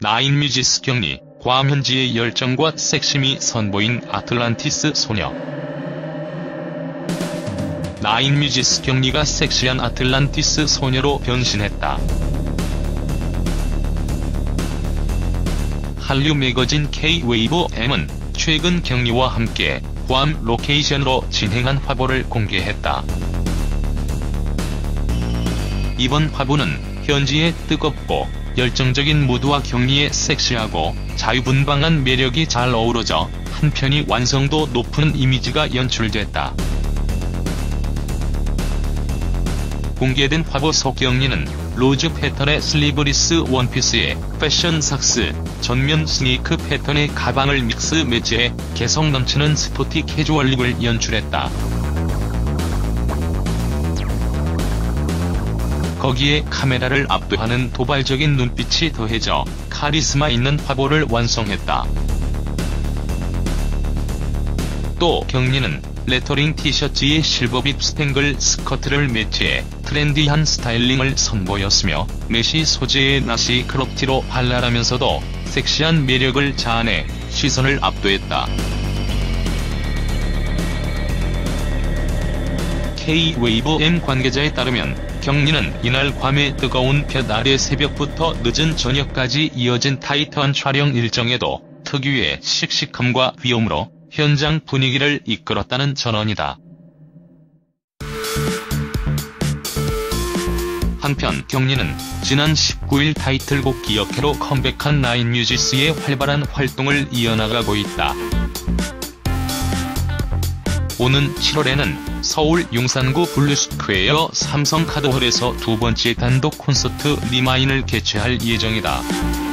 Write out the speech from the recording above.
나인뮤지스 경리, 괌 현지의 열정과 섹시미 선보인 아틀란티스 소녀. 나인뮤지스 경리가 섹시한 아틀란티스 소녀로 변신했다. 한류 매거진 K-웨이브 M은 최근 경리와 함께 괌 로케이션으로 진행한 화보를 공개했다. 이번 화보는 현지의 뜨겁고 열정적인 무드와 경리의 섹시하고 자유분방한 매력이 잘 어우러져 한 편의 완성도 높은 이미지가 연출됐다. 공개된 화보 속 경리는 rose 패턴의 슬리브리스 원피스에 패션 socks, 전면 snake 패턴의 가방을 mix match해 개성 넘치는 sporty 캐주얼 look을 연출했다. 거기에 카메라를 압도하는 도발적인 눈빛이 더해져 카리스마 있는 화보를 완성했다. 또 경리는 레터링 티셔츠에 실버빛 스팽글 스커트를 매치해 trendy한 styling을 선보였으며 메시 소재의 나시 crop티로 발랄하면서도 섹시한 매력을 자아내 시선을 압도했다. K-웨이브 M 관계자에 따르면 경리는 이날 괌의 뜨거운 볕 아래 새벽부터 늦은 저녁까지 이어진 타이트한 촬영 일정에도 특유의 씩씩함과 귀여움으로 현장 분위기를 이끌었다는 전언이다. 한편 경리는 지난 19일 타이틀곡 기억해로 컴백한 나인뮤지스의 활발한 활동을 이어나가고 있다. 오는 7월에는 서울 용산구 블루스퀘어 삼성카드홀에서 두 번째 단독 콘서트 리마인을 개최할 예정이다.